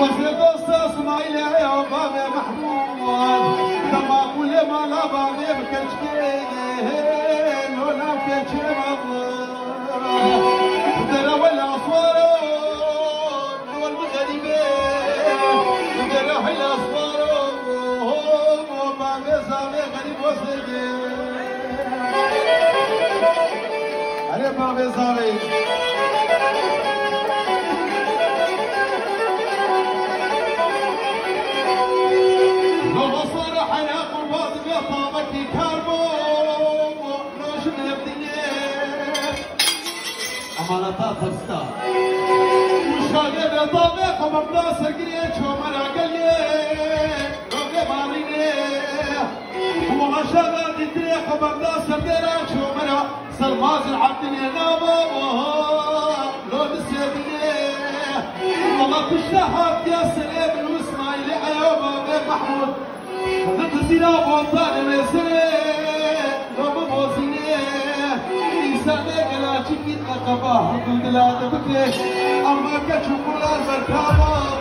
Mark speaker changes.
Speaker 1: وفي دوست اسماعيل يا بابا محمود. تما كل ما لا بابا بكشكين ولا كشكين درا ولا صورون والمغربين درا ولا صورون وبابا زامي غريب وسجين علي
Speaker 2: امانتا
Speaker 1: محمود Mira montan mesele Romu bozine. İnsane gela çikit akaba Hukul dilade bıkre Amma kaçukular merkaba